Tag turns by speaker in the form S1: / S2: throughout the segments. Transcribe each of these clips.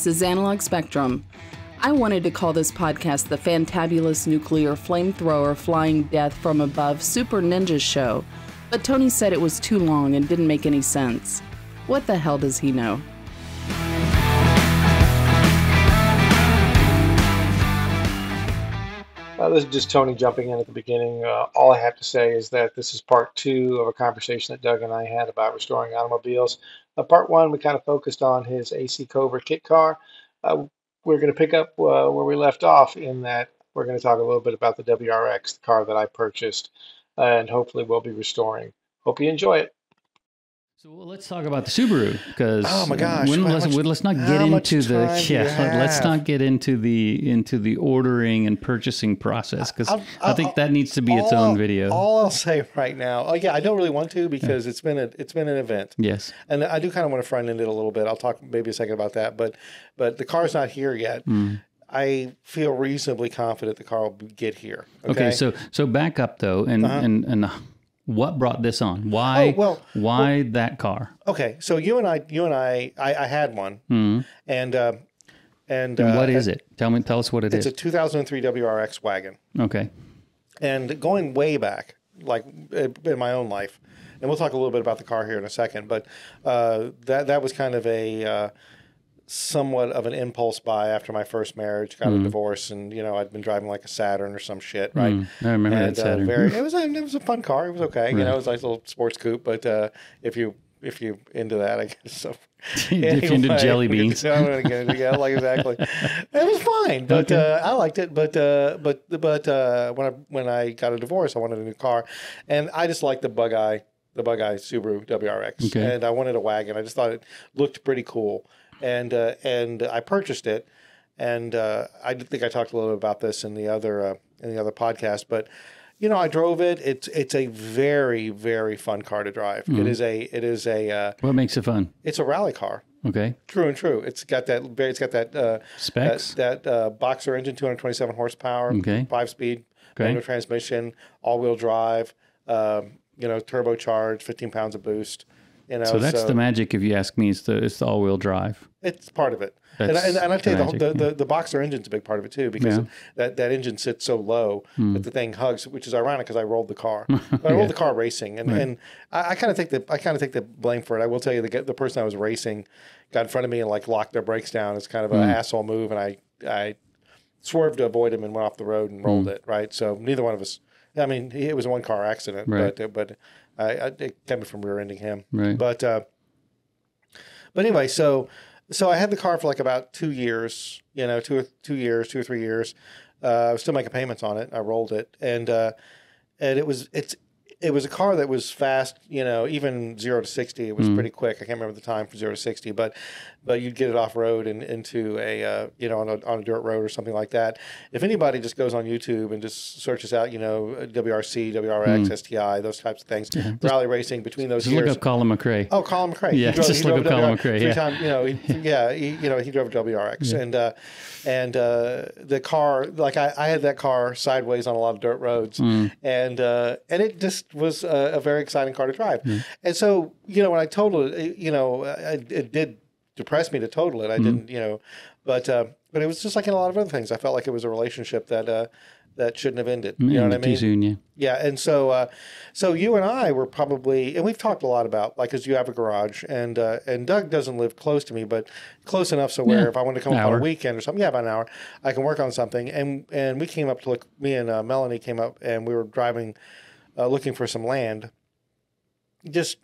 S1: This is Analog Spectrum. I wanted to call this podcast the Fantabulous Nuclear Flamethrower Flying Death from Above Super Ninja Show, but Tony said it was too long and didn't make any sense. What the hell does he know?
S2: Uh, this is just Tony jumping in at the beginning. Uh, all I have to say is that this is part two of a conversation that Doug and I had about restoring automobiles. Uh, part one, we kind of focused on his AC Cobra kit car. Uh, we're going to pick up uh, where we left off in that we're going to talk a little bit about the WRX, the car that I purchased, and hopefully we'll be restoring. Hope you enjoy it.
S3: So well, let's talk about the Subaru because
S4: Oh my gosh,
S3: when- let's,
S4: much-
S3: let's not get into the
S4: time do you
S3: yeah. Let's not get into the into the ordering and purchasing process because I think
S4: I'll-
S3: that needs to be its own video.
S4: All I'll say right now, oh yeah, I don't really want to because it's been a it's been an event,
S3: yes.
S4: and I do kind of want to front end it a little bit. I'll talk maybe a second about that, but but the car's not here yet.
S3: Mm.
S4: I feel reasonably confident the car will get here. Okay,
S3: Okay. so so back up though, and
S4: Uh-huh.
S3: and and what brought this on? Why?
S4: Oh, well,
S3: why that car?
S4: okay, so you and I, you and I, I, I had one,
S3: Mhm.
S4: and uh, and,
S3: And
S4: uh,
S3: what is it? Tell me. Tell us what it
S4: It's
S3: is.
S4: a 2003 WRX wagon.
S3: okay.
S4: And going way back, like in my own life, and we'll talk a little bit about the car here in a second, but uh, that that was kind of a uh, somewhat of an impulse buy after my first marriage, got a divorce, and you know I'd been driving like a Saturn or some shit, right?
S3: Mm, I remember
S4: and
S3: that
S4: uh,
S3: Saturn.
S4: very, it was a, it was a fun car. It was okay, you know, it was a nice little sports coupe. But uh, if you if you into that, I guess so.
S3: if you're into jelly beans.
S4: I'm gonna get into yeah, like exactly. It was fine, but
S3: Okay.
S4: uh, I liked it. But uh, but but uh, when I when I got a divorce, I wanted a new car, and I just liked the bug eye the bug eye Subaru WRX,
S3: Okay.
S4: and I wanted a wagon. I just thought it looked pretty cool, and uh, and I purchased it. And uh, I think I talked a little bit about this in the other uh, in the other podcast, but you know, I drove it. It's it's a very very fun car to drive.
S3: Mm-hmm.
S4: It is a it is a uh,
S3: What makes it fun?
S4: it's a rally car.
S3: Okay.
S4: True and true. It's got that. It's got that uh,
S3: Specs.
S4: that, that uh, boxer engine, 227 horsepower,
S3: Okay.
S4: five speed,
S3: Okay.
S4: manual transmission, all wheel drive. Um, you know, turbocharged, 15 pounds of boost. You know,
S3: so that's the magic. If you ask me, it's the it's the all wheel drive.
S4: it's part of it. And, and, and I tell you, the,
S3: magic,
S4: the,
S3: yeah.
S4: the, the boxer engine's a big part of it too, because
S3: Yeah. Hmm.
S4: that, that engine sits so low that the thing hugs, which is ironic because I rolled the car. But I rolled the car racing, and, and I, I kind of take the I kind of take the blame for it. I will tell you, the the person I was racing got in front of me and like locked their brakes down. It's kind of
S3: Hmm.
S4: an asshole move, and I I swerved to avoid him and went off the road and rolled
S3: Hmm.
S4: it. Right, so neither one of us. I mean, it was a one car accident,
S3: Right.
S4: but but I, I, it me from rear ending him.
S3: Right.
S4: But uh, but anyway, so so I had the car for like about two years, you know, two or two years, two or three years. Uh, I was still making payments on it. I rolled it, and uh, and it was it's it was a car that was fast, you know, even zero to sixty. It was pretty quick. I can't remember the time for zero to sixty, but but you'd get it off road and into a uh, you know on a, on a dirt road or something like that. If anybody just goes on YouTube and just searches out, you know, WRC, WRX, STI, those types of things, rally racing between those
S3: Just
S4: years.
S3: look up Colin McRae.
S4: Oh, Colin McRae.
S3: Yeah, just look up Colin McRae,
S4: Three
S3: yeah.
S4: time, you know, he, yeah, he, you know, he drove a WRX, and uh, and uh, the car, like I, I had that car sideways on a lot of dirt roads,
S3: Mm.
S4: and uh, and it just was a, a very exciting car to drive. And so, you know, when I totaled it, you know, I, it did depress me to total it. I didn't, you know, but uh, but it was just like in a lot of other things. I felt like it was a relationship that uh, that shouldn't have ended. You know what I
S3: Too
S4: mean?
S3: soon, yeah.
S4: Yeah, and so uh, so you and I were probably, and we've talked a lot about like, because you have a garage, and uh, and Doug doesn't live close to me, but close enough so where
S3: Yeah.
S4: if I want to come up on a weekend or something, yeah, about an hour, I can work on something. And and we came up to look, me and uh, Melanie came up, and we were driving, uh, looking for some land. Just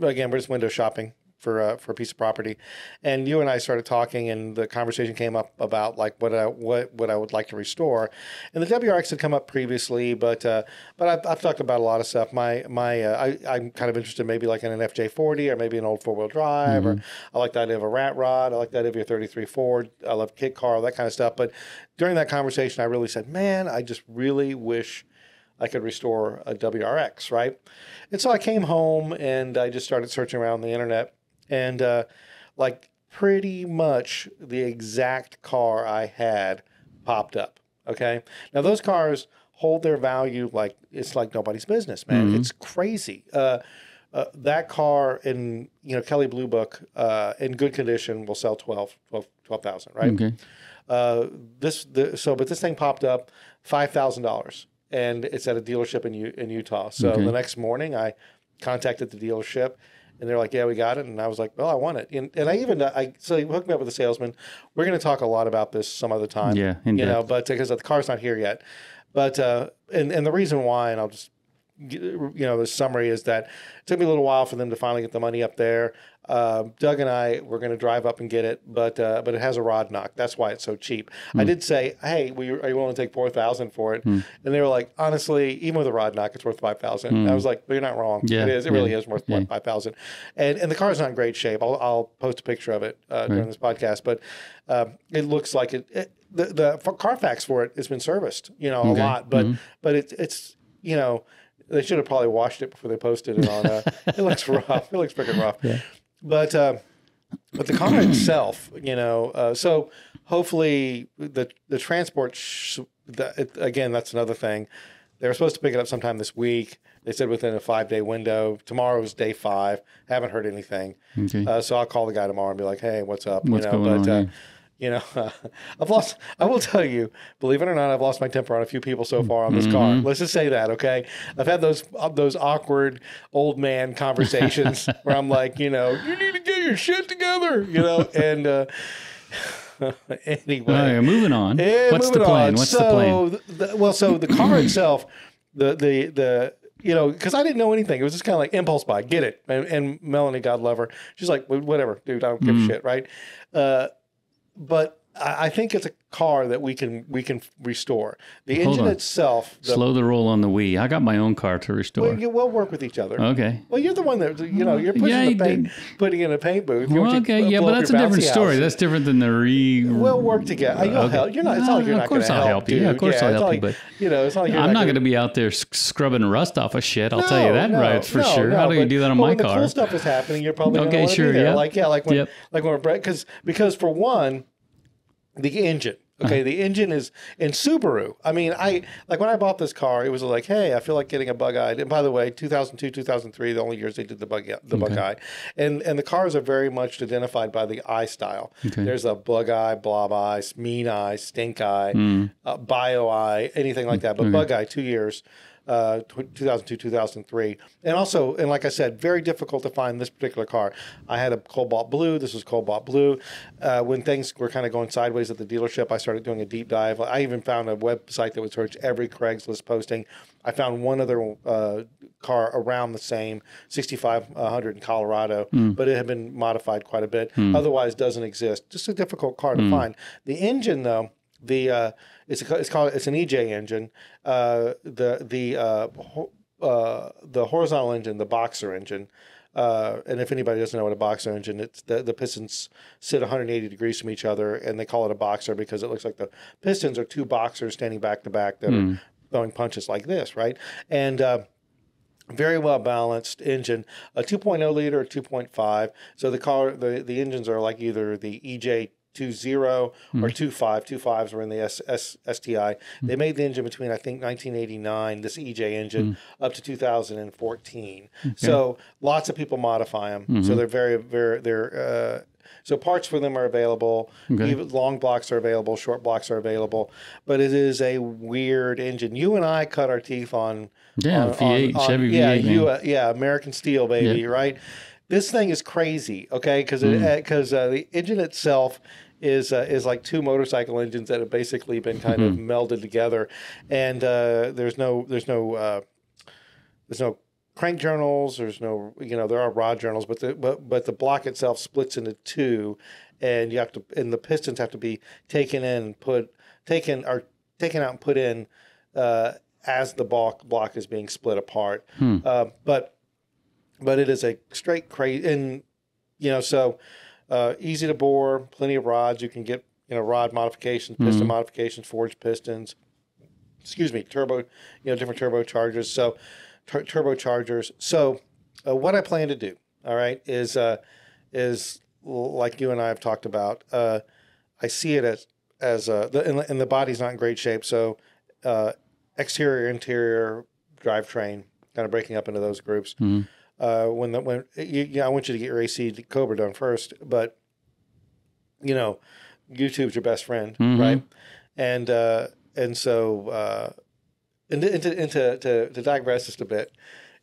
S4: again, we're just window shopping for uh, for a piece of property, and you and I started talking, and the conversation came up about like what I what what I would like to restore, and the WRX had come up previously, but uh, but I've, I've talked about a lot of stuff. My my uh, I I'm kind of interested maybe like in an FJ40 or maybe an old four wheel drive, or I like the idea of a rat rod. I like the idea of your 33 Ford. I love kit car, that kind of stuff. But during that conversation, I really said, man, I just really wish. I could restore a WRX, right? And so I came home and I just started searching around the internet and uh, like pretty much the exact car I had popped up. Okay. Now those cars hold their value like it's like nobody's business, man. It's crazy. Uh, uh, that car in you know Kelley Blue Book uh, in good condition will sell 12 12 12,000, right?
S3: Okay.
S4: Uh, this the, so but this thing popped up five thousand dollars, and it's at a dealership in U, in Utah. So
S3: Okay.
S4: the next morning, I contacted the dealership, and they're like, "Yeah, we got it." And I was like, "Well, I want it." And, and I even I so he hooked me up with a salesman. We're going to talk a lot about this some other time.
S3: Yeah,
S4: you know, but because the car's not here yet, but uh, and and the reason why, and I'll just you know, the summary is that it took me a little while for them to finally get the money up there. Uh, Doug and I were going to drive up and get it, but uh, but it has a rod knock. That's why it's so cheap. I did say, hey, we, are you willing to take four thousand for it? And they were like, honestly, even with a rod knock, it's worth five thousand. I was like, but you're not wrong.
S3: Yeah,
S4: it is. It really is worth
S3: yeah.
S4: five thousand. And and the car's not in great shape. I'll I'll post a picture of it uh, during this podcast, but um, it looks like it. it the the Carfax for it has been serviced, you know,
S3: Okay.
S4: a lot, but but it, it's you know they should have probably washed it before they posted it on. Uh, it looks rough. It looks freaking rough. But uh, but the car itself, you know, uh, so hopefully the the transport. Sh- the, it, again, that's another thing. They were supposed to pick it up sometime this week. They said within a five day window. Tomorrow's day five. Haven't heard anything.
S3: Okay.
S4: Uh, so I'll call the guy tomorrow and be like, "Hey, what's up?"
S3: What's
S4: you know,
S3: going
S4: but
S3: on,
S4: uh,
S3: yeah.
S4: You know, I've lost. I will tell you, believe it or not, I've lost my temper on a few people so far on this car. Let's just say that, okay? I've had those uh, those awkward old man conversations where I'm like, you know, you need to get your shit together, you know, and. uh Anyway,
S3: right, moving on.
S4: yeah,
S3: What's the plan?
S4: on.
S3: What's
S4: so,
S3: the plan?
S4: The- well, so the car itself, the the the you know, because I didn't know anything. It was just kind of like impulse buy, get it. And, and Melanie, God love her, she's like, whatever, dude, I don't give
S3: Mm.
S4: a shit, right? Uh, but I, think it's a car that we can we can restore. The
S3: Hold
S4: engine
S3: on.
S4: itself, the,
S3: Slow the roll on the we. I got my own car to restore.
S4: well, you will work with each other.
S3: okay.
S4: Well, you're the one that you know you're pushing
S3: Yeah,
S4: the paint, putting in a paint booth.
S3: Well, okay, yeah, but that's a different story.
S4: house.
S3: That's different than the re.
S4: We'll work together. You'll
S3: Okay.
S4: help. You're not. It's not like you're
S3: of
S4: not
S3: course I'll
S4: help.
S3: help you. Yeah, of course I'll
S4: it's
S3: help
S4: not
S3: you,
S4: like-
S3: but
S4: you know, it's not like you're
S3: I'm not going to be out there scrubbing rust off of shit. I'll tell you that
S4: no,
S3: right for
S4: no,
S3: sure. How do you do that on my
S4: when
S3: car?
S4: The cool stuff is happening. You're probably
S3: Okay, sure, yeah.
S4: Like yeah, like when like when we're because because for one, the engine. Okay,
S3: Uh-huh.
S4: the engine is in Subaru. I mean, I like when I bought this car, it was like, hey, I feel like getting a bug eyed. And by the way, 2002, 2003, the only years they did the bug the bug eye, and and the cars are very much identified by the eye style.
S3: Okay.
S4: There's a bug eye, blob eye, mean eye, stink eye,
S3: Hmm.
S4: uh, bio eye, anything like that. But bug eye, two years. Uh, 2002, 2003, and also, and like I said, very difficult to find this particular car. I had a cobalt blue. This was cobalt blue. Uh, when things were kind of going sideways at the dealership, I started doing a deep dive. I even found a website that would search every Craigslist posting. I found one other uh, car around the same 6500 in Colorado, but it had been modified quite a bit. Otherwise, doesn't exist. Just a difficult car to find. The engine, though, the uh, it's a, it's called it's an EJ engine. Uh, the the uh, ho- uh, the horizontal engine, the boxer engine. Uh, and if anybody doesn't know what a boxer engine, it's the, the pistons sit 180 degrees from each other, and they call it a boxer because it looks like the pistons are two boxers standing back to back that are throwing punches like this, right? And uh, very well balanced engine, a 2.0 liter, a 2.5. So the car, the, the engines are like either the EJ 20 or 25. 25s were in the S, S, STI. They made the engine between, I think, 1989, this EJ engine, up to 2014. So lots of people modify them. So they're very, very, they're, uh, so parts for them are available.
S3: Okay.
S4: Even long blocks are available. Short blocks are available. But it is a weird engine. You and I cut our teeth on.
S3: Yeah,
S4: on-
S3: V8,
S4: on- on- yeah,
S3: V8,
S4: you, uh, yeah, American Steel, baby, right? This thing is crazy. Okay, because
S3: Mm.
S4: because uh, the engine itself is uh, is like two motorcycle engines that have basically been kind of
S3: Mm-hmm.
S4: melded together, and uh, there's no there's no uh, there's no crank journals. There's no, you know, there are rod journals, but the but but the block itself splits into two, and you have to, and the pistons have to be taken in, and put taken or taken out and put in uh, as the block block is being split apart. Uh, but but it is a straight crazy, and you know, so uh, easy to bore, plenty of rods. You can get you know rod modifications, piston modifications, forged pistons excuse me, turbo, you know, different turbo turbochargers. So, tur- turbochargers. So, uh, what I plan to do, all right, is uh, is like you and I have talked about. Uh, I see it as as uh, the and, the- and the body's not in great shape. So, uh, exterior, interior, drivetrain, kind of breaking up into those groups. Uh, when the when you, yeah, I want you to get your AC Cobra done first, but you know, YouTube's your best friend,
S3: Mhm.
S4: right? And uh, and so uh, and, and, to, and to, to to digress just a bit,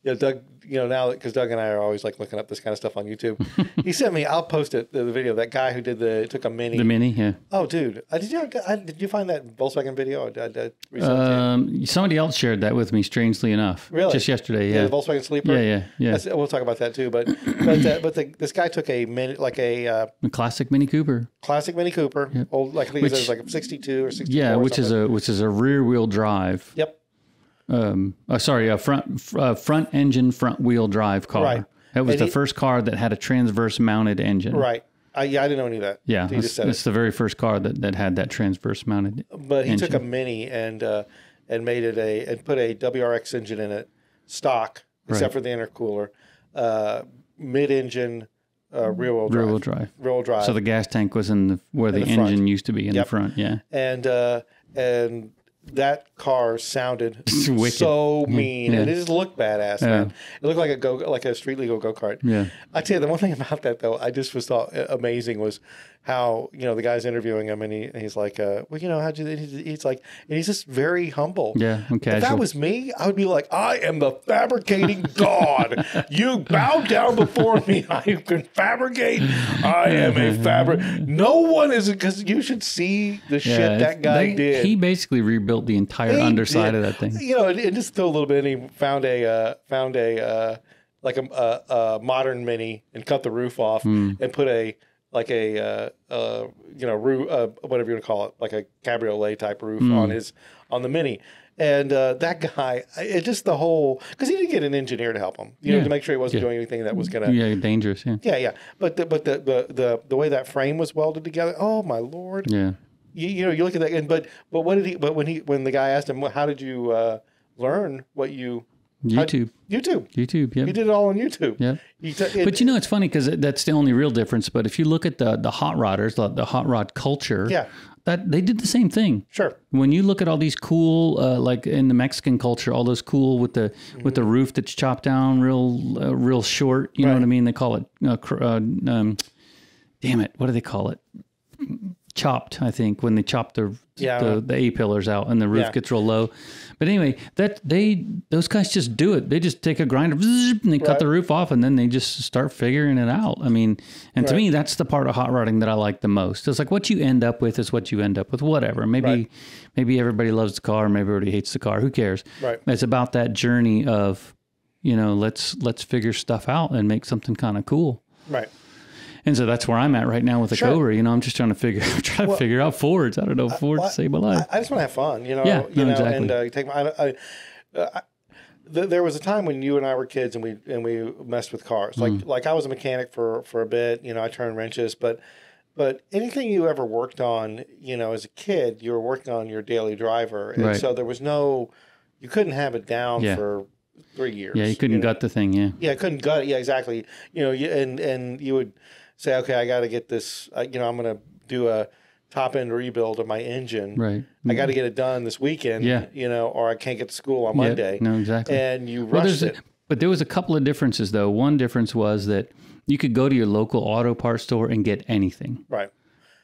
S4: you know, Doug, you know, now because Doug and I are always like looking up this kind of stuff on YouTube. he sent me. I'll post it. The, the video that guy who did the took a mini.
S3: The Mini, yeah.
S4: oh, dude, uh, did you I, did you find that Volkswagen video? I, I, I did.
S3: Um, somebody else shared that with me, strangely enough.
S4: Really?
S3: Just yesterday,
S4: yeah,
S3: yeah.
S4: the Volkswagen Sleeper.
S3: Yeah, yeah, yeah.
S4: That's, we'll talk about that too. But but uh, but the, this guy took a mini, like a uh,
S3: The classic Mini Cooper.
S4: classic Mini Cooper, old like I think it was like a '62 or '64.
S3: Yeah, which is a which is a rear wheel drive.
S4: yep.
S3: Um, uh, sorry, a front uh, front engine, front wheel drive car.
S4: Right.
S3: That was
S4: And
S3: the
S4: he-
S3: first car that had a transverse mounted engine.
S4: Right. I, yeah, I didn't know any of that.
S3: Yeah, it's,
S4: just said it.
S3: the very first car that, that had that transverse mounted.
S4: But he took a. Mini and uh, and made it a and put a WRX engine in it, stock except
S3: Right.
S4: for the intercooler, uh, mid-engine, uh, rear wheel drive.
S3: Rear wheel drive.
S4: Rear wheel drive.
S3: So the gas tank was in the where the,
S4: the front.
S3: engine used to be in
S4: Yep.
S3: the front. Yeah.
S4: and uh, and that car sounded so mean, and it just looked badass, man. It looked like a go like a street legal go kart.
S3: Yeah.
S4: I tell you, the one thing about that though, I just was thought uh, amazing was how you know the guy's interviewing him, and he and he's like, uh, "Well, you know, how'd you?" He's, like, and he's just very humble.
S3: Yeah. And
S4: If that was me, I would be like, I am the fabricating god. you bow down before me. I can fabricate. I am a fabric. No one is because you should see the shit that guy
S3: they-
S4: did.
S3: He basically rebuilt the entire
S4: He
S3: underside
S4: did.
S3: of that thing.
S4: You know, and, and just throw a little bit. And he found a uh, found a uh, like a, a, a modern mini and cut the roof off
S3: Hmm.
S4: and put a like a uh, uh, you know roof uh, whatever you want to call it like a cabriolet type roof
S3: Hmm.
S4: on his on the mini. And uh, that guy, it just the whole because he didn't get an engineer to help him, you know, to make sure he wasn't
S3: Yeah.
S4: doing anything that was gonna
S3: Yeah, dangerous. Yeah.
S4: yeah, yeah. But the, but the, the the the way that frame was welded together, oh my lord!
S3: Yeah.
S4: You, you know, you look at that, and but but what did he? But when he when the guy asked him, well, how did you uh, learn what you
S3: YouTube.
S4: YouTube?
S3: YouTube. Yeah.
S4: He did it all on YouTube.
S3: Yeah.
S4: You t-
S3: But you know, it's funny because that's the only real difference. But if you look at the the hot rodders, the, the hot rod culture,
S4: Yeah.
S3: that they did the same thing.
S4: sure.
S3: When you look at all these cool, uh, like in the Mexican culture, all those cool with the with the roof that's chopped down real uh, real short. You know what I mean? They call it, uh, cr- uh, um, damn it, what do they call it? Chopped, I think, when they chop the
S4: Yeah,
S3: the, the A pillars out and the roof
S4: Yeah.
S3: gets real low. But anyway, that they those guys just do it. They just take a grinder and they cut the roof off, and then they just start figuring it out. I mean, and to me, that's the part of hot rodding that I like the most. It's like what you end up with is what you end up with. Whatever. Maybe
S4: Right.
S3: maybe everybody loves the car, maybe everybody hates the car. Who cares?
S4: Right.
S3: It's about that journey of, you know, let's let's figure stuff out and make something kind of cool.
S4: Right.
S3: And so that's where I'm at right now with the
S4: Sure.
S3: Cobra. You know, I'm just trying to figure try to figure out Fords. I don't know Ford
S4: well,
S3: to save my life.
S4: I, I just want to have fun, you know.
S3: Yeah,
S4: you
S3: no,
S4: know,
S3: exactly.
S4: and uh, take my. I, I, uh, I, th- there was a time when you and I were kids and we and we messed with cars. Like
S3: Mm.
S4: like I was a mechanic for for a bit. You know, I turned wrenches, but but anything you ever worked on, you know, as a kid, you were working on your daily driver, and
S3: Right.
S4: so there was no, you couldn't have it down
S3: Yeah.
S4: for three years.
S3: yeah, you couldn't
S4: know?
S3: gut the thing. Yeah.
S4: Yeah, I couldn't gut. it. Yeah, exactly. You know, you, and and you would say, okay, I got to get this. Uh, you know, I'm going to do a top end rebuild of my engine.
S3: Right.
S4: I got to get it done this weekend.
S3: Yeah.
S4: You know, or I can't get to school on
S3: Yeah,
S4: Monday.
S3: No, exactly.
S4: And you
S3: Well,
S4: rushed
S3: there's
S4: it.
S3: but there was a couple of differences though. One difference was that you could go to your local auto parts store and get anything.
S4: right.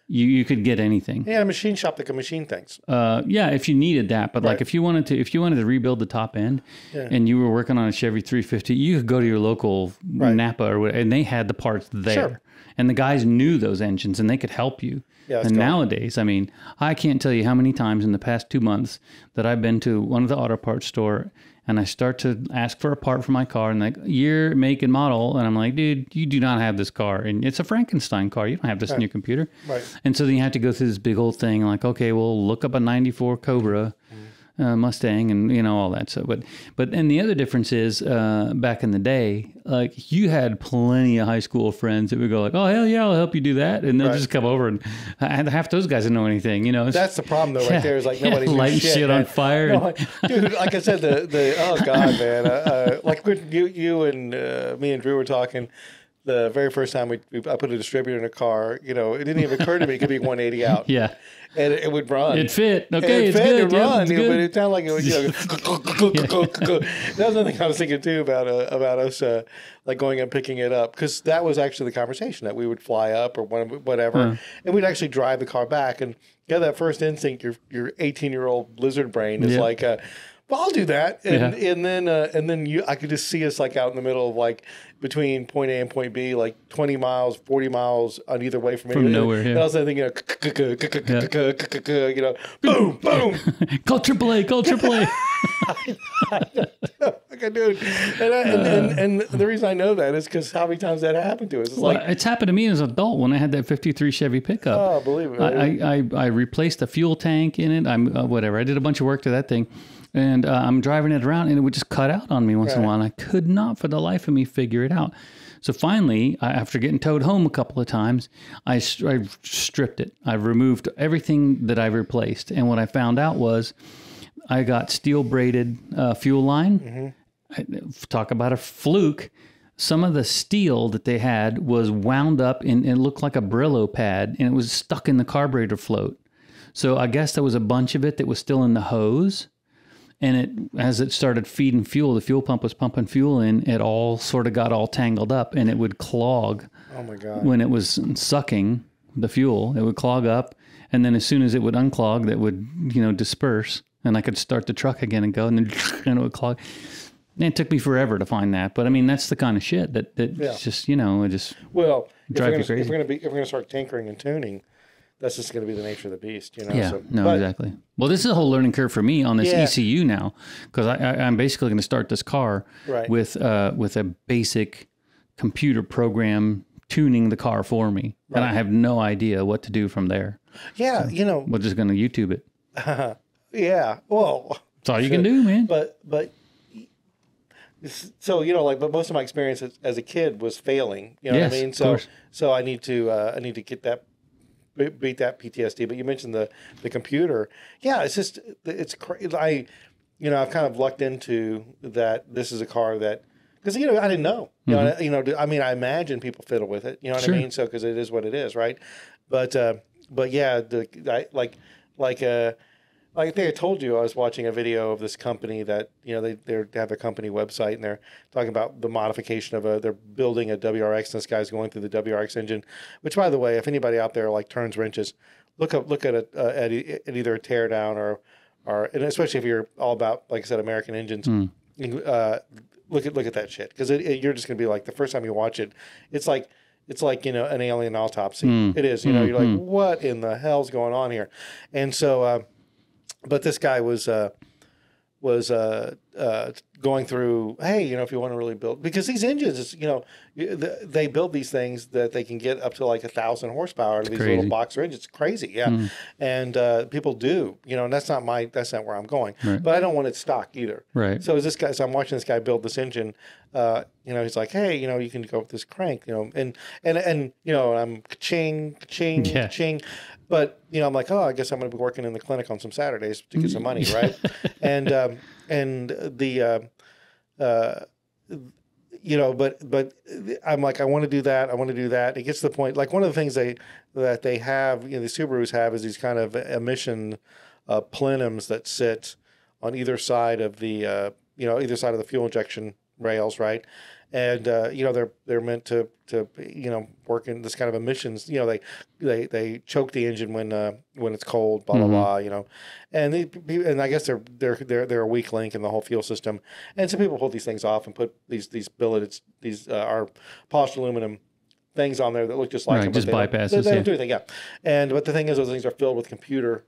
S3: You you could get anything.
S4: Yeah, a machine shop that can machine things.
S3: Uh, yeah, if you needed that, but like if you wanted to, if you wanted to rebuild the top end,
S4: Yeah.
S3: and you were working on a Chevy 350, you could go to your local
S4: Right.
S3: Napa or whatever, and they had the parts there,
S4: Sure.
S3: and the guys knew those engines, and they could help you.
S4: Yeah,
S3: and
S4: cool.
S3: nowadays, I mean, I can't tell you how many times in the past two months that I've been to one of the auto parts store and I start to ask for a part for my car and like year, make, and model, and I'm like, dude, you do not have this car, and it's a Frankenstein car. You don't have this in your computer.
S4: Right.
S3: And so then you have to go through this big old thing, like, okay, well, look up a '94 Cobra. Mm. Uh, Mustang and you know all that stuff, but but and the other difference is uh, back in the day, like you had plenty of high school friends that would go like, oh hell yeah, I'll help you do that, and they'll
S4: Right.
S3: just come over and and half those guys didn't know anything, you know.
S4: That's the problem, though, right
S3: Yeah.
S4: there. Is like
S3: Yeah,
S4: nobody knew
S3: lighting
S4: shit,
S3: shit on fire
S4: No,
S3: and-
S4: dude. Like I said, the the oh god, man. Uh, uh, like you you and uh, me and Drew were talking. The very first time we, we I put a distributor in a car, you know, it didn't even occur to me it could be 180 out,
S3: Yeah.
S4: and it, it would run.
S3: It fit. Okay,
S4: it
S3: it's
S4: fit
S3: good.
S4: and
S3: yeah,
S4: run, know, but it sounded like it was, you know, that was the thing I was thinking too about uh, about us uh, like going and picking it up because that was actually the conversation that we would fly up or whatever, and we'd actually drive the car back and yeah, that first instinct, your your 18 year old lizard brain is
S3: Yeah.
S4: like. Uh, well, I'll do that, and
S3: Yeah.
S4: and then uh, and then you, I could just see us like out in the middle of like between point A and point B, like twenty miles, forty miles on either way from,
S3: From
S4: anywhere.
S3: nowhere, yeah.
S4: And I was thinking, you know, you know, boom, boom,
S3: Call AAA. Call AAA.
S4: like I do. And, I, and, and and the reason I know that is because how many times that happened to us? It's
S3: Well,
S4: like,
S3: it's happened to me as an adult when I had that 53 Chevy pickup.
S4: oh, believe it.
S3: I, I, I, I replaced the fuel tank in it. I'm uh, whatever. I did a bunch of work to that thing, and uh, I'm driving it around, and it would just cut out on me once in a while. And I could not, for the life of me, figure it out. So finally, I, after getting towed home a couple of times, I, I stripped it. I removed everything that I replaced, and what I found out was I got steel braided uh, fuel line. I, talk about a fluke. Some of the steel that they had was wound up in it looked like a Brillo pad and it was stuck in the carburetor float. So I guess there was a bunch of it that was still in the hose. And it as it started feeding fuel, the fuel pump was pumping fuel in, it all sort of got all tangled up and it would clog
S4: oh my god.
S3: when it was sucking the fuel, it would clog up, and then as soon as it would unclog, that would you know disperse, and I could start the truck again and go, and then and it would clog. And it took me forever to find that, but I mean that's the kind of shit that that
S4: Yeah.
S3: just you know it just
S4: Well, if
S3: Drive
S4: we're,
S3: you
S4: gonna, if we're gonna be if we're gonna start tinkering and tuning, that's just gonna be the nature of the beast, you know.
S3: yeah
S4: So,
S3: no
S4: but,
S3: exactly. Well, this is a whole learning curve for me on this
S4: Yeah.
S3: ECU now because I, I I'm basically going to start this car
S4: Right.
S3: with uh with a basic computer program tuning the car for me, and I have no idea what to do from there.
S4: Yeah, you know,
S3: We're just going to YouTube it.
S4: yeah. Well,
S3: That's all you can do, man.
S4: but but so you know like but most of my experience as, as a kid was failing you know
S3: Yes,
S4: what i mean so so i need to uh, i need to get that beat that ptsd but you mentioned the the computer yeah it's just it's crazy i you know i've kind of lucked into that this is a car that because you know i didn't know you know I, you know i mean i imagine people fiddle with it you know what
S3: Mm-hmm. Sure.
S4: i mean so because it is what it is right but uh but yeah the I, like like uh I think I told you, I was watching a video of this company that you know they they have a company website and they're talking about the modification of a they're building a WRX and this guy's going through the WRX engine, which by the way, if anybody out there like turns wrenches, look up look at a uh, at, at either a teardown or or and especially if you're all about like I said American engines, you, uh, look at look at that shit because you're just gonna be like the first time you watch it, it's like. It's like you know an alien autopsy. It is. You know, you're like, what in the hell's going on here? And so, uh, but this guy was uh, was uh, uh, going through. Hey, you know, if you want to really build, because these engines, is, you know, they build these things that they can get up to like a thousand horsepower. These
S3: crazy.
S4: little boxer engines, it's crazy, yeah. And uh, people do, you know, and that's not my, that's not where I'm going. But I don't want it stock either.
S3: Right.
S4: So as this guy, so I'm watching this guy build this engine. Uh, you know, he's like, hey, you know, you can go with this crank, you know, and and and you know, I'm ching, ching,
S3: Yeah.
S4: ching. But you know, I'm like, oh, I guess I'm going to be working in the clinic on some Saturdays to get some money, right? and um, and the uh, uh, you know, but but I'm like, I want to do that. I want to do that. It gets to the point. Like one of the things they that they have, you know, the Subarus have is these kind of emission uh, plenums that sit on either side of the uh, you know either side of the fuel injection rails, right? And uh, you know they're they're meant to to you know work in this kind of emissions. You know they they they choke the engine when uh, when it's cold, blah blah blah. You know, and they, and I guess they're they're they're they're a weak link in the whole fuel system. And some people pull these things off and put these these billeted these uh, are polished aluminum things on there that look just like
S3: Right,
S4: them,
S3: just
S4: they don't-
S3: bypasses,
S4: They, they
S3: yeah.
S4: don't do anything, yeah. And but the thing is, those things are filled with computer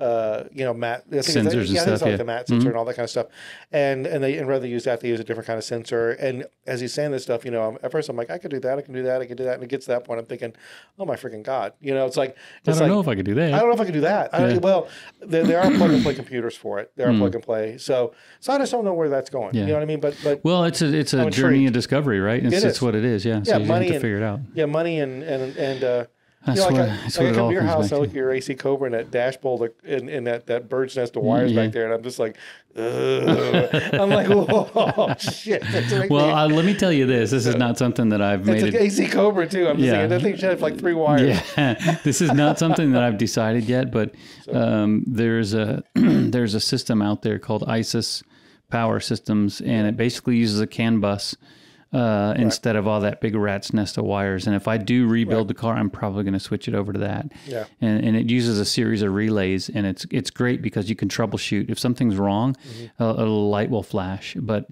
S4: uh, you know, mat I think it's-
S3: Sensors and
S4: yeah, I it's like
S3: yeah.
S4: the mat sensor and all that kind of stuff. And and they and rather than use that, they use a different kind of sensor. And as he's saying this stuff, you know, I'm, at first I'm like, I could do that, I can do that, I can do that, and it gets to that point, I'm thinking, oh my freaking god, you know, it's like
S3: I don't
S4: like,
S3: know if I could do that.
S4: I don't know if I can do that. I don't, Well, there, there are plug and play computers for it. There are plug and play. So, so I just don't know where that's going.
S3: Yeah.
S4: You know what I mean? But, but
S3: well, it's a it's a
S4: I'm
S3: journey
S4: intrigued.
S3: of discovery, right? It's,
S4: It
S3: it's what it is. Yeah. So
S4: Yeah,
S3: you
S4: money
S3: have to
S4: and-
S3: figure it out.
S4: yeah, money and and and uh,
S3: That's
S4: You know, like
S3: what,
S4: I,
S3: that's
S4: like I come to your house I look at your AC Cobra and that dashboard and, and that, that bird's nest of wires
S3: Yeah.
S4: back there, and I'm just like, Ugh. I'm like, whoa, shit. Right
S3: Well, uh, let me tell you this. This is not something that I've made.
S4: it's
S3: an.
S4: AC Cobra too. I'm just
S3: Yeah.
S4: thinking that thing should have like three wires.
S3: Yeah, this is not something that I've decided yet, but um, there's a there's a system out there called ISIS Power Systems, and it basically uses a CAN bus uh, instead of all that big rat's nest of wires. And if I do rebuild the car, I'm probably going to switch it over to that.
S4: Yeah.
S3: And, and it uses a series of relays, and it's it's great because you can troubleshoot if something's wrong,
S4: Mm-hmm.
S3: a, a light will flash, but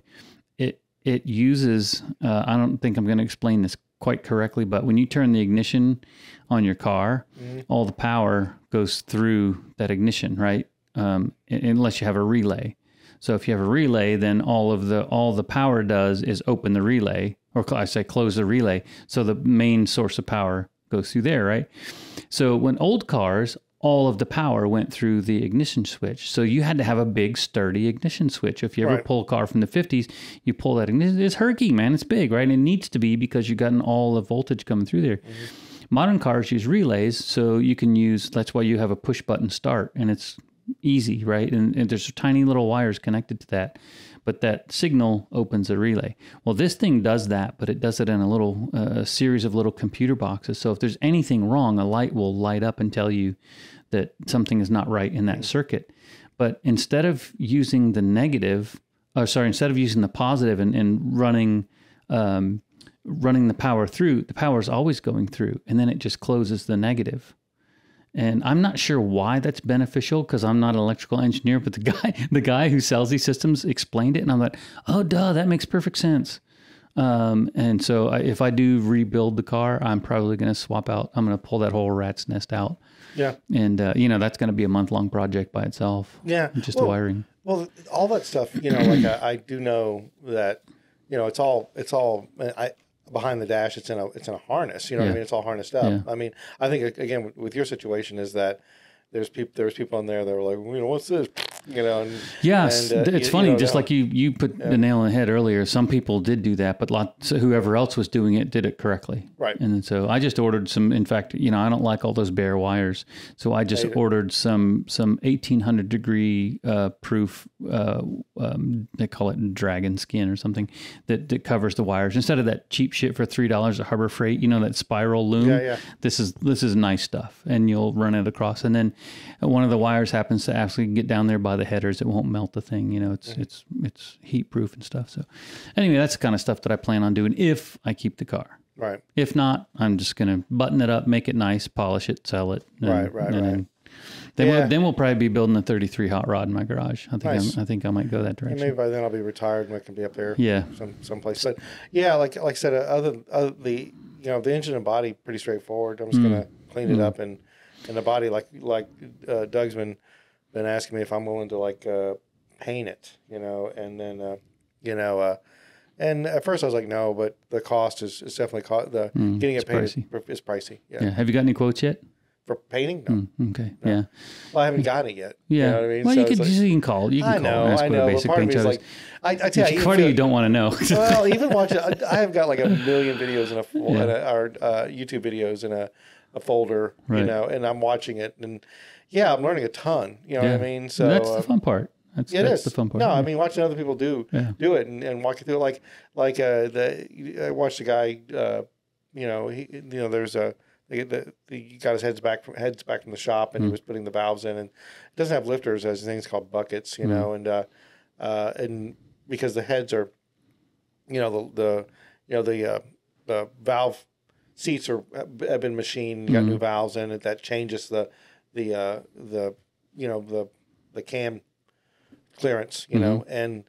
S3: it it uses uh, i don't think i'm going to explain this quite correctly but when you turn the ignition on your car all the power goes through that ignition right um, unless you have a relay so if you have a relay then all of the all the power does is open the relay or i say close the relay so the main source of power goes through there right so when old cars, all of the power went through the ignition switch. So you had to have a big, sturdy ignition switch. If you ever
S4: Right.
S3: pull a car from the 50s, you pull that ignition. It's herky, man. It's big, right? And it needs to be because you've gotten all the voltage coming through there. Mm-hmm. Modern cars use relays, so you can use. That's why you have a push button start, and it's easy, right? And, and there's tiny little wires connected to that, but that signal opens a relay. Well, this thing does that, but it does it in a little uh, series of little computer boxes. So if there's anything wrong, a light will light up and tell you that something is not right in that circuit. But instead of using the negative, or sorry, instead of using the positive and, and running um, running the power through, the power is always going through, and then it just closes the negative. And I'm not sure why that's beneficial because I'm not an electrical engineer, but the guy, the guy who sells these systems explained it, and I'm like, oh, duh, that makes perfect sense. Um, and so I, if I do rebuild the car, I'm probably going to swap out. I'm going to pull that whole rat's nest out,
S4: Yeah.
S3: and uh, you know that's going to be a month long project by itself.
S4: Yeah.
S3: just
S4: well,
S3: the wiring.
S4: Well, all that stuff, you know, like I, I do know that, you know, it's all, it's all, I, behind the dash, it's in a, it's in a harness, you know what I mean? It's all harnessed up.
S3: Yeah.
S4: I mean, I think again, with your situation is that there's people, there's people in there that were like, you know, what's this? You know, and
S3: Yes,
S4: and, uh,
S3: it's
S4: you-
S3: funny.
S4: you
S3: just like you, you put the nail on the head earlier. Some people did do that, but lots, whoever else was doing it did it correctly.
S4: Right.
S3: And so I just ordered some. In fact, you know, I don't like all those bare wires, so I just ordered some some eighteen hundred degree uh, proof. Uh, um, they call it dragon skin or something that, that covers the wires instead of that cheap shit for three dollars at Harbor Freight. You know that spiral loom.
S4: Yeah, yeah.
S3: This is this is nice stuff, and you'll run it across. And then one of the wires happens to actually get down there by the headers. It won't melt the thing. You know, it's it's it's heat proof and stuff. So anyway, that's the kind of stuff that I plan on doing if I keep the car.
S4: right.
S3: If not, I'm just gonna button it up, make it nice, polish it, sell it. and-
S4: Right, right, right.
S3: Then, then,
S4: Yeah.
S3: we'll, then we'll probably be building a 33 hot rod in my garage. I think
S4: Nice.
S3: I'm, I think I might go that
S4: And
S3: direction.
S4: maybe by then I'll be retired and I can be up there.
S3: Yeah.
S4: Some someplace. But yeah, like like I said, uh, other, other the you know the engine and body pretty straightforward. I'm just
S3: Mm.
S4: gonna clean it up and and the body like like uh, Doug's been been asking me if I'm willing to like uh, paint it, you know, and then uh, you know. Uh, and at first I was like, no, but the cost is, is definitely co- the getting
S3: Mm, it's
S4: it painted is pricey. Yeah.
S3: yeah. Have you got any quotes yet?
S4: For painting, no.
S3: Mm, okay. Yeah.
S4: Well, I haven't gotten it yet.
S3: Yeah.
S4: You know what I mean?
S3: Well,
S4: So
S3: you could
S4: like-
S3: you can call. You can
S4: I
S3: call.
S4: know,
S3: and ask
S4: I
S3: what a
S4: know.
S3: Basic
S4: part of
S3: paint
S4: me is like, I, I tell you,
S3: part of you don't want to know.
S4: well, even watching, I I have got like a million videos in a,
S3: Yeah.
S4: in a or uh, YouTube videos in a, a folder, you know, and I'm watching it, and yeah, I'm learning a ton. You know
S3: Yeah.
S4: what I mean? So
S3: that's the fun part. That's,
S4: it
S3: that's
S4: is
S3: the fun part.
S4: No, I mean watching other people do
S3: Yeah.
S4: do it and, and walking through it, like like uh, the I watched a guy, uh, you know, he you know there's a the, the, he got his heads back from heads back from the shop and
S3: Hmm.
S4: he was putting the valves in and it doesn't have lifters as things called buckets, you
S3: Hmm.
S4: know, and uh, uh, and because the heads are, you know, the the you know the uh, the valve seats are have been machined, you got
S3: Hmm.
S4: new valves in it that changes the the uh, the you know the the cam clearance, you know, and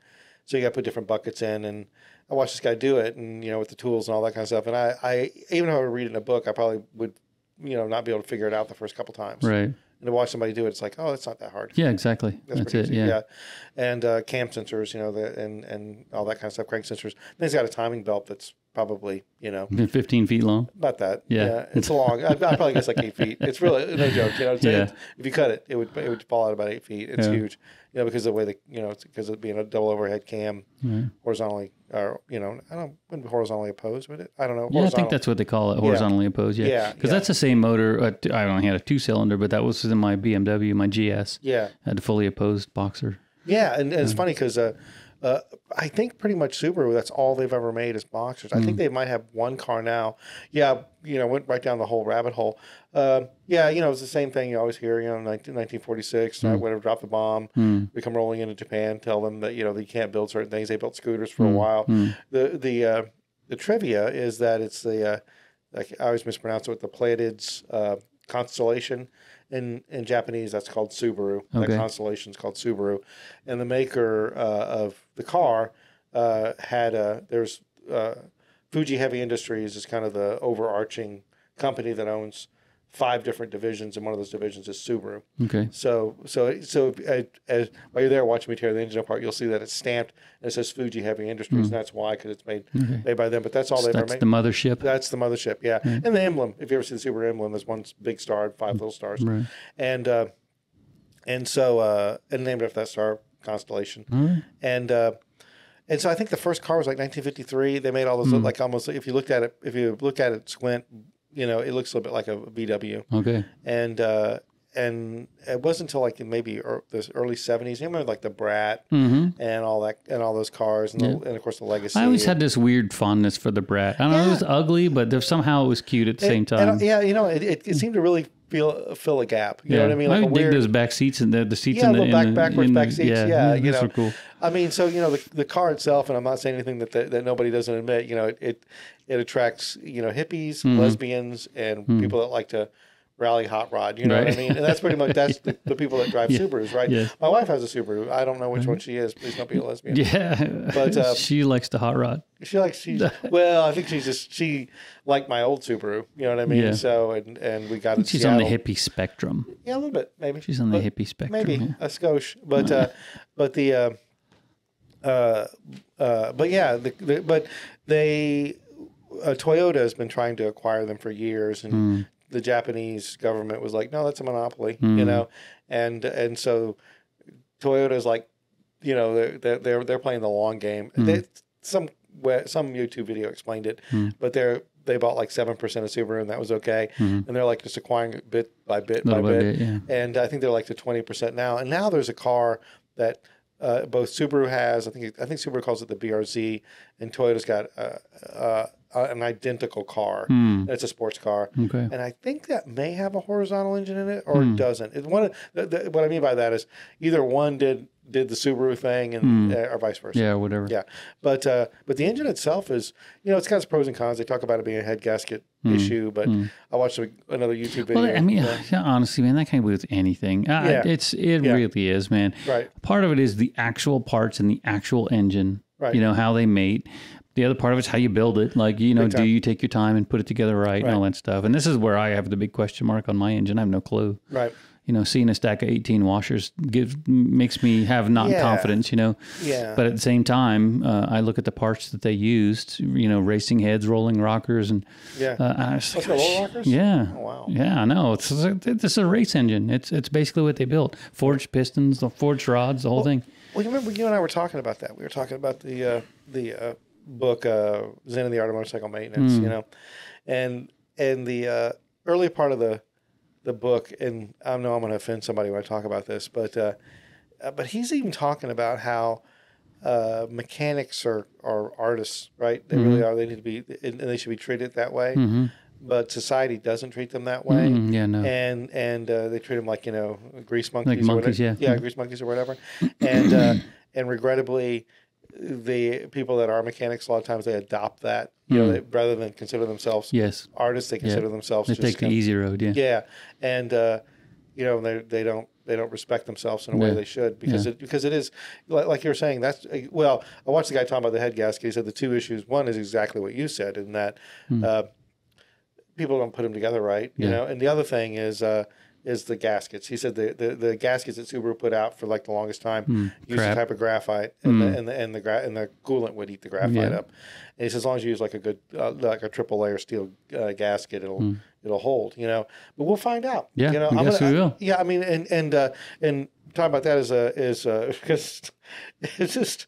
S4: so you got to put different buckets in. And I watched this guy do it, and you know, with the tools and all that kind of stuff. And I, I even though I read it in a book, I probably would, you know, not be able to figure it out the first couple times.
S3: right.
S4: And to watch somebody do it, it's like, oh, it's not that hard.
S3: Yeah, exactly. That's,
S4: pretty
S3: it.
S4: easy.
S3: Yeah.
S4: And uh, cam sensors, you know, the, and and all that kind of stuff, crank sensors. Then he's got a timing belt that's probably you know
S3: 15 feet long.
S4: about that.
S3: Yeah.
S4: it's long. I, I probably guess like eight feet. It's really no joke. You know,
S3: Yeah.
S4: if you cut it, it would it would fall out about eight feet. It's
S3: Yeah.
S4: huge. You know, because of the way the you know, it's because of being a double overhead cam,
S3: Right.
S4: horizontally, or you know, I don't wouldn't be horizontally opposed, would it? I don't know.
S3: Yeah, I think that's what they call it, horizontally opposed. Yeah,
S4: Yeah,
S3: because
S4: yeah.
S3: that's the same motor. Uh, I only had a two cylinder, but that was in my BMW, my GS.
S4: yeah,
S3: I had a fully opposed boxer.
S4: yeah, and, and it's funny because uh, uh, I think pretty much Subaru. That's all they've ever made is boxers. I
S3: Mm.
S4: think they might have one car now. Yeah, you know, went right down the whole rabbit hole. Um yeah, you know, it's the same thing you always hear. You know, 19, 1946,
S3: Mm.
S4: right, whatever, drop the bomb. We come rolling into Japan, tell them that you know they can't build certain things. They built scooters
S3: Mm.
S4: for a while. The the uh, the trivia is that it's the uh, like I always mispronounce it with the Pleiades uh, constellation. In in Japanese, that's called Subaru.
S3: Okay.
S4: That constellation is called Subaru, and the maker uh, of the car uh, had a there's uh, Fuji Heavy Industries is kind of the overarching company that owns five different divisions, and one of those divisions is Subaru.
S3: Okay.
S4: So, so, so uh, as, while you're there watching me tear the engine apart, you'll see that it's stamped and it says Fuji Heavy Industries, and that's why because it's made made by them. But that's all
S3: So
S4: they've ever made.
S3: that's the mothership.
S4: that's the mothership, yeah. And the emblem. If you ever see the Subaru emblem, there's one big star and five little stars,
S3: Right.
S4: and uh, and so uh, and named after that star constellation,
S3: right.
S4: and. Uh, and so I think the first car was like 1953. They made all those like almost if you looked at it, if you look at it squint, you know, it looks a little bit like a VW
S3: Okay.
S4: and uh, and it wasn't until like maybe ear the early seventies. You remember like the Brat
S3: Mm-hmm.
S4: and all that and all those cars and, the, and of course the Legacy.
S3: I always had this weird fondness for the Brat. I don't know, it was ugly, but somehow it was cute at the same time.
S4: and, yeah, you know, it, it, it seemed to really feel fill a gap. You
S3: yeah.
S4: know what I mean? Like a
S3: dig
S4: weird.
S3: those back seats and the, the seats
S4: Yeah,
S3: in the, in
S4: back-
S3: the-
S4: backwards
S3: in
S4: back seats, yeah, you
S3: those
S4: know.
S3: cool.
S4: I mean, so you know the, the car itself, and I'm not saying anything that that, that nobody doesn't admit. You know, it it, it attracts you know hippies,
S3: Mm-hmm.
S4: lesbians, and people that like to rally hot rod. You know what I mean? And that's pretty much that's the, the people that drive Subarus, right?
S3: Yeah.
S4: My wife has a Subaru. I don't know which one she is. Please don't be a lesbian.
S3: Yeah,
S4: But, uh,
S3: she likes the hot rod.
S4: She likes she's well. I think she's just she liked my old Subaru. You know what I mean?
S3: Yeah.
S4: So and and we got.
S3: She's on the hippie spectrum.
S4: Yeah, a little bit maybe.
S3: She's on the
S4: But-
S3: hippie spectrum.
S4: maybe
S3: yeah.
S4: a skosh, but uh, but the uh, uh, uh, but yeah, the, the, but they uh, Toyota has been trying to acquire them for years, and
S3: Hmm.
S4: The Japanese government was like, no, that's a monopoly, you know, and and so Toyota's like, you know, they're they're they're, playing the long game.
S3: Hmm.
S4: They, some some YouTube video explained it, but they're they bought like seven percent of Subaru, and that was okay. And they're like just acquiring it bit by bit
S3: Hmm. Little by
S4: bit,
S3: bit, yeah.
S4: and I think they're like to twenty percent now. And now there's a car that uh, both Subaru has. I think I think Subaru calls it the BRZ, and Toyota's got uh, uh, an identical car. And it's a sports car,
S3: Hmm. Okay.
S4: and I think that may have a horizontal engine in it, or it doesn't. It's one. Of, the, the, what I mean by that is either one did did the Subaru thing, and uh, or vice versa.
S3: Yeah, whatever.
S4: Yeah, but uh, but the engine itself is, you know, it's got its pros and cons. They talk about it being a head gasket issue, but I watched a, another YouTube video.
S3: Well, I mean,
S4: yeah,
S3: honestly, man, that can be with anything. Uh,
S4: Yeah.
S3: It's it
S4: Yeah.
S3: really is, man.
S4: Right.
S3: Part of it is the actual parts and the actual engine.
S4: Right.
S3: You know how they mate. The other part of it's how you build it. Like you know, do you take your time and put it together right, and all that stuff. And this is where I have the big question mark on my engine. I have no clue.
S4: right.
S3: You know, seeing a stack of eighteen washers gives makes me have not
S4: Yeah.
S3: confidence. You know.
S4: Yeah.
S3: But at the same time, uh, I look at the parts that they used. You know, racing heads, rolling rockers, and
S4: Yeah.
S3: uh, I was
S4: What's
S3: like,
S4: roll rockers?
S3: yeah.
S4: Oh, wow.
S3: Yeah, I know. It's it's it's a race engine. It's it's basically what they built. Forged pistons, the forged rods, the whole thing.
S4: Well, you remember you and I were talking about that. We were talking about the uh, the uh, book uh, Zen and the Art of Motorcycle Maintenance.
S3: Hmm.
S4: You know, and and the uh, early part of the the book, and I know I'm going to offend somebody when I talk about this, but uh, uh, but he's even talking about how uh, mechanics are, are artists, right? They
S3: Mm-hmm.
S4: really are. They need to be, and they should be treated that way. But society doesn't treat them that way
S3: Mm, yeah, no.
S4: and and uh, they treat them like you know grease monkeys, or
S3: monkeys,
S4: whatever.
S3: yeah.
S4: yeah, grease monkeys or whatever. And uh, and regrettably, the people that are mechanics a lot of times they adopt that, you know, they, rather than consider themselves
S3: Yes.
S4: artists, they consider themselves
S3: They
S4: just
S3: take the easy road. Yeah.
S4: yeah, and uh, you know they they don't they don't respect themselves in a way
S3: Yeah.
S4: they should because it because it is like, like you were saying that's well I watched the guy talking about the head gasket he said the two issues one is exactly what you said in that uh, people don't put them together right you
S3: Hmm. Yeah.
S4: know and the other thing is uh, is the gaskets. He said the, the, the gaskets that Subaru put out for like the longest time use a
S3: crap.
S4: type of graphite, and the and the and the, gra- and the coolant would eat the graphite
S3: Yeah.
S4: up. And he says as long as you use like a good uh, like a triple layer steel uh, gasket, it'll it'll hold. You know, but we'll find out.
S3: Yeah,
S4: you know,
S3: I guess we will.
S4: yeah, I mean, and and uh, and talking about that is a is because it's just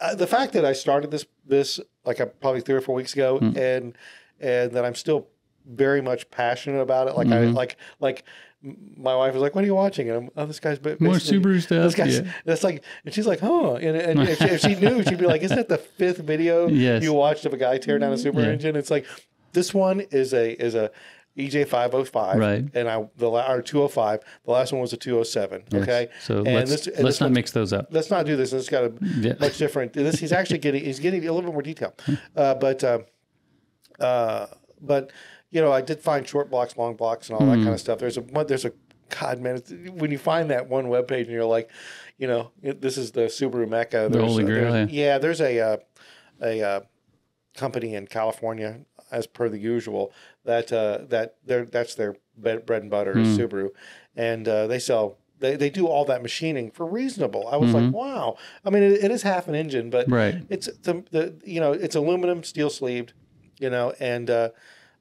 S4: uh, the fact that I started this this like uh, probably three or four weeks ago,
S3: Hmm.
S4: and and that I'm still very much passionate about it. Like I
S3: Mm-hmm.
S4: like like m- my wife was like, "What are you watching?" And I'm, oh, this guy's
S3: More Subaru
S4: This guy's
S3: Yeah.
S4: that's like, and she's like, "Huh?" And, and if, she, if she knew, she'd be like, "Isn't that the fifth video
S3: Yes.
S4: you watched of a guy tear down a Super
S3: Yeah.
S4: engine?" It's like this one is a is a EJ five hundred five,
S3: Right.
S4: And I the or two hundred five. The last one was a two hundred seven.
S3: Yes.
S4: Okay,
S3: So
S4: And
S3: let's
S4: this- and
S3: let's not mix those up.
S4: let's not do this. It's got a
S3: Yeah.
S4: much different. This he's actually getting he's getting a little bit more detail, uh, but uh, uh, but you know I did find short blocks, long blocks, and all that
S3: Hmm.
S4: kind of stuff. There's a there's a God man, it's, when you find that one web page and you're like, you know, it, this is the Subaru Mecca. There's,
S3: Holy Grail,
S4: there's-
S3: yeah.
S4: yeah, there's a uh, a uh, company in California, as per the usual, that uh, that their that's their bread, bread and butter
S3: Hmm.
S4: is Subaru, and uh, they sell. They, they do all that machining for reasonable. I was like, wow. I mean, it, it is half an engine, but
S3: Mm-hmm. Right.
S4: it's the, the you know it's aluminum, steel sleeved, you know, and uh,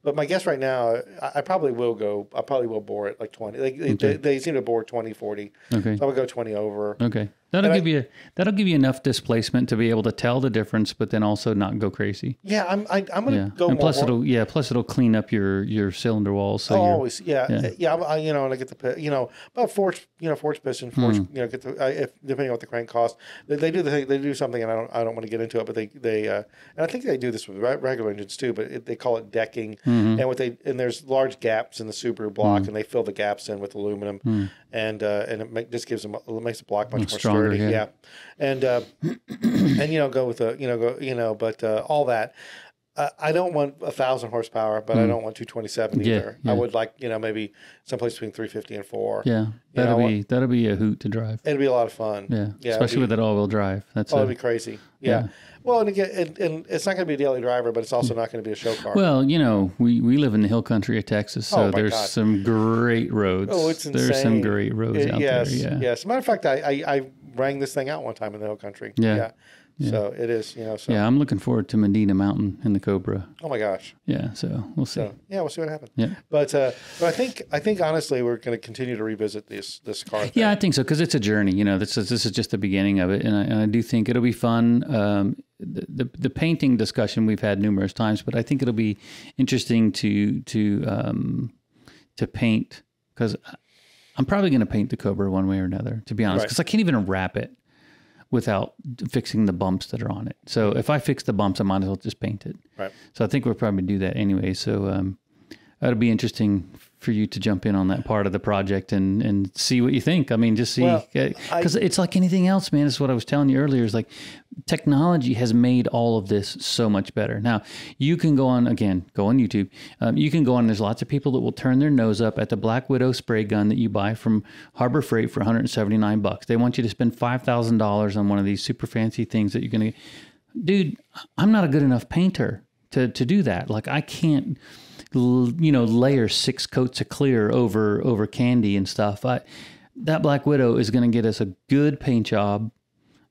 S4: but my guess right now, I, I probably will go. I probably will bore it like twenty. Like they, they, they seem to bore 20, 40.
S3: Okay.
S4: So I would go twenty over.
S3: Okay. That'll
S4: And I-
S3: give you that'll give you enough displacement to be able to tell the difference, but then also not go crazy.
S4: Yeah, I'm I, I'm gonna
S3: Yeah.
S4: go
S3: and plus
S4: more-
S3: it'll yeah, plus it'll clean up your your cylinder walls. So
S4: Oh, always, yeah,
S3: yeah.
S4: yeah. I, I, you know, and I get the you know, about forge, you know, forge piston, forge,
S3: Hmm.
S4: you know, get the I, if depending on what the crank costs, they, they do the thing, they do something, and I don't I don't want to get into it, but they they uh, and I think they do this with regular engines too, but it, they call it decking,
S3: Mm-hmm.
S4: and what they and there's large gaps in the Subaru block, and they fill the gaps in with aluminum, and uh, and it make, just gives them it makes the block much more
S3: yeah.
S4: yeah, and uh, and you know go with a you know go you know, but uh, all that. I I don't want a thousand horsepower, but I don't want 227
S3: Hmm. Yeah,
S4: either.
S3: yeah.
S4: I would like, you know, maybe someplace between 350 and four.
S3: yeah. That'll
S4: know,
S3: be that'll be a hoot to drive.
S4: It'll be a lot of fun.
S3: Yeah.
S4: Yeah.
S3: Especially
S4: be,
S3: with that all wheel drive. That's
S4: oh,
S3: a,
S4: it'd be crazy. Yeah.
S3: Yeah.
S4: Well, and again, and, and it's not going to be a daily driver, but it's also not going to be a show car.
S3: well, you know, we, we live in the hill country of Texas, so
S4: Oh,
S3: there's
S4: God.
S3: some great roads.
S4: oh, it's insane.
S3: There's some great roads
S4: It-
S3: out
S4: yes,
S3: there. Yeah.
S4: Yes. As a matter of fact, I, I, I rang this thing out one time in the hill country.
S3: Yeah.
S4: So it is, you know, so,
S3: Yeah, I'm looking forward to Medina Mountain in the Cobra.
S4: oh my gosh.
S3: Yeah, so we'll see.
S4: So yeah, we'll see what happens.
S3: Yeah.
S4: But, uh, but I think, I think honestly, we're going to continue to revisit this, this car. Thing.
S3: Yeah, I think so because it's a journey. You know, this is this is just the beginning of it, and I, and I do think it'll be fun. Um, the, the the painting discussion we've had numerous times, but I think it'll be interesting to to um, to paint because I'm probably going to paint the Cobra one way or another. To be honest,
S4: Right.
S3: because I can't even wrap it without fixing the bumps that are on it. So if I fix the bumps, I might as well just paint it.
S4: Right.
S3: So I think we'll probably do that anyway. So um, that'll be interesting for you to jump in on that part of the project and, and see what you think. I mean, just see
S4: Well,
S3: because it's like anything else, man. It's what I was telling you earlier. Is like technology has made all of this so much better. Now you can go on again, go on YouTube. Um, you can go on. There's lots of people that will turn their nose up at the Black Widow spray gun that you buy from Harbor Freight for 179 bucks. They want you to spend five thousand dollars on one of these super fancy things that you're gonna. Dude, I'm not a good enough painter to to do that. Like I can't you know layer six coats of clear over over candy and stuff. I, that black widow is going to get us a good paint job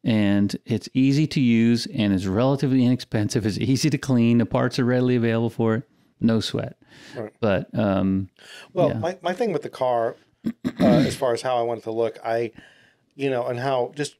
S3: and it's easy to use and is relatively inexpensive. It's easy to clean. The parts are readily available for it. No sweat.
S4: Right.
S3: but um
S4: Well,
S3: Yeah.
S4: my, my thing with the car, uh, as far as how I want it to look, I, you know, and how just,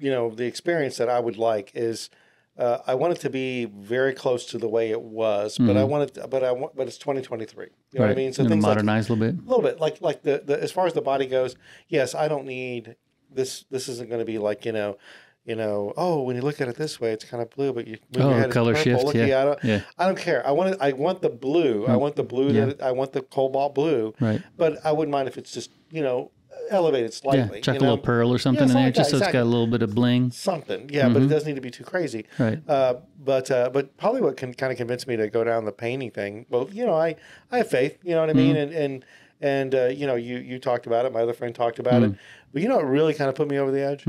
S4: you know, the experience that I would like is, uh, I want it to be very close to the way it was, but I want it, but I want, but it's 2023. You know what I
S3: Mm-hmm.
S4: mean? So things like
S3: modernize a little bit
S4: a little bit like like the, the as far as the body goes, yes, I don't need this. This isn't going to be like you know. You know, oh, when you look at it this way, it's kind of blue, but you move
S3: Oh,
S4: your head,
S3: color shift,
S4: Look,
S3: yeah,
S4: I don't,
S3: yeah.
S4: I don't care. I want it, I want the blue. I want the blue
S3: yeah.
S4: that I want the cobalt blue.
S3: Right.
S4: But I wouldn't mind if it's just you know elevated
S3: yeah
S4: slightly.
S3: chuck
S4: you
S3: a little pearl or something
S4: Yeah,
S3: in there
S4: something
S3: just so
S4: like
S3: it's
S4: that,
S3: got a little bit of bling
S4: something. Yeah, but it doesn't need to be too crazy.
S3: Mm-hmm. Right.
S4: Uh, but uh, but probably what can kind of convince me to go down the painting thing. Well, you know, I I have faith. You know what I mean?
S3: Mm-hmm.
S4: And and and uh, you know, you you talked about it. My other friend talked about
S3: Mm.
S4: it. But you know, what really kind of put me over the edge.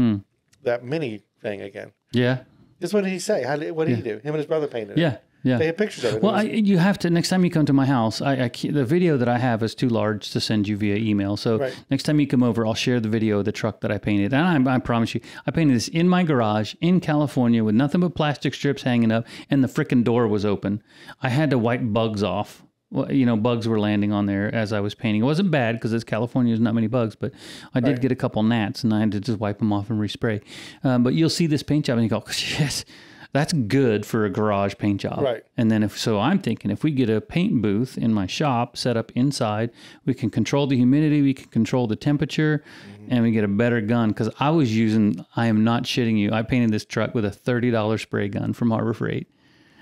S4: That mini thing again.
S3: yeah
S4: Just what did he say? How did, what did he do? Him and his brother painted it.
S3: Yeah.
S4: They had pictures of it.
S3: Well,
S4: It
S3: I, you have to next time you come to my house. I, I the video that I have is too large to send you via email. So
S4: Right.
S3: next time you come over, I'll share the video of the truck that I painted. And I, I promise you, I painted this in my garage in California with nothing but plastic strips hanging up, and the frickin' door was open. I had to wipe bugs off. Well, you know, bugs were landing on there as I was painting. It wasn't bad because it's California. There's not many bugs, but I did
S4: Right.
S3: get a couple gnats, and I had to just wipe them off and respray. Um, but you'll see this paint job, and you go, "Yes, that's good for a garage paint job."
S4: Right.
S3: And then if so, I'm thinking if we get a paint booth in my shop set up inside, we can control the humidity, we can control the temperature, mm-hmm. and we get a better gun. Because I was using, I am not shitting you. I painted this truck with a thirty dollar spray gun from Harbor Freight.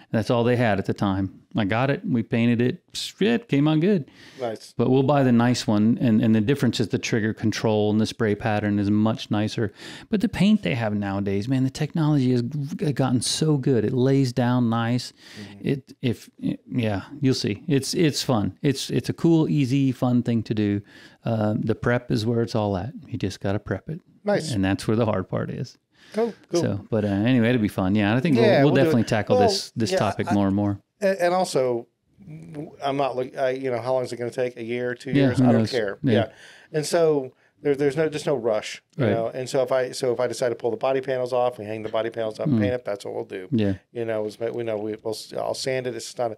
S3: That's all they had at the time. I got it. We painted it. It came out good.
S4: nice.
S3: But we'll buy the nice one, and, and the difference is the trigger control and the spray pattern is much nicer. But the paint they have nowadays, man, the technology has gotten so good. It lays down nice. It if yeah, you'll see. It's it's fun. It's it's a cool, easy, fun thing to do. Um, the prep is where it's all at. You just got to prep it,
S4: Nice.
S3: and that's where the hard part is.
S4: Cool. Cool.
S3: So, but uh, anyway, it'll be fun. Yeah, I think
S4: Yeah,
S3: we'll, we'll,
S4: we'll
S3: definitely tackle
S4: Well,
S3: this this
S4: yeah,
S3: topic
S4: I-
S3: more and more.
S4: and, and also, I'm not look. I, you know, how long is it going to take? A year, two
S3: Yeah,
S4: years? I don't care.
S3: Yeah.
S4: Yeah. And so there, there's no just no rush. You
S3: Right.
S4: know. And so if I so if I decide to pull the body panels off, we hang the body panels up, and paint it. That's what we'll do.
S3: Yeah.
S4: You know, is we know we will. I'll sand it. It's not. A,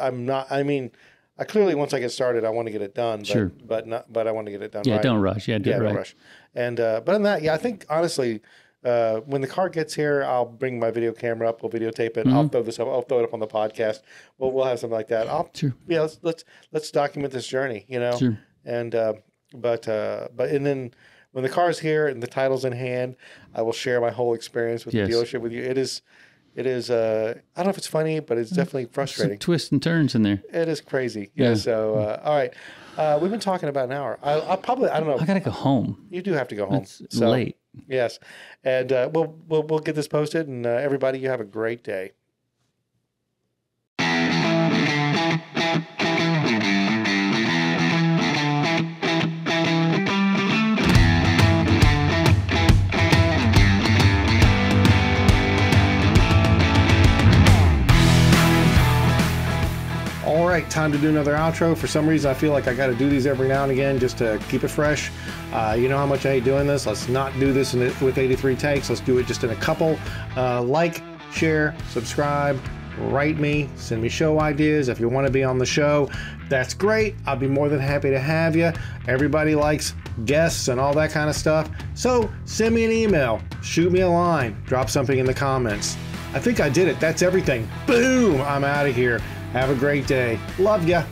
S4: I, I'm not. I mean. I clearly once I get started, I want to get it done. But,
S3: Sure.
S4: But not. But I want to get it done.
S3: Yeah,
S4: right.
S3: don't rush. Yeah, do
S4: yeah,
S3: right.
S4: rush. And uh, but on that, yeah, I think honestly, uh, when the car gets here, I'll bring my video camera up. We'll videotape it. I'll throw this up. I'll throw it up on the podcast. We'll we'll have something like that. I'll
S3: Mm-hmm. Sure.
S4: yeah. Let's let's let's document this journey. You know.
S3: Sure.
S4: And uh, but uh, but and then when the car's here and the title's in hand, I will share my whole experience with
S3: Yes.
S4: the dealership with you. It is. It is. Uh, I don't know if it's funny, but it's definitely
S3: Some
S4: frustrating.
S3: twists and turns in there.
S4: It is crazy. Yeah.
S3: Yeah.
S4: So, uh, all right. Uh, we've been talking about an hour. I, I'll probably. I don't know.
S3: I gotta go home.
S4: You do have to go home.
S3: It's
S4: So-
S3: late.
S4: Yes, and uh, we'll, we'll we'll get this posted, and uh, everybody, you have a great day. Right, time to do another outro. For some reason, I feel like I got to do these every now and again just to keep it fresh. Uh, you know how much I hate doing this. Let's not do this in it with 83 takes. Let's do it just in a couple. Uh, like, share, subscribe, write me, send me show ideas. If you want to be on the show, that's great. I'll be more than happy to have you. Everybody likes guests and all that kind of stuff. So send me an email, shoot me a line, drop something in the comments. I think I did it. That's everything. Boom! I'm out of here. Have a great day. Love ya.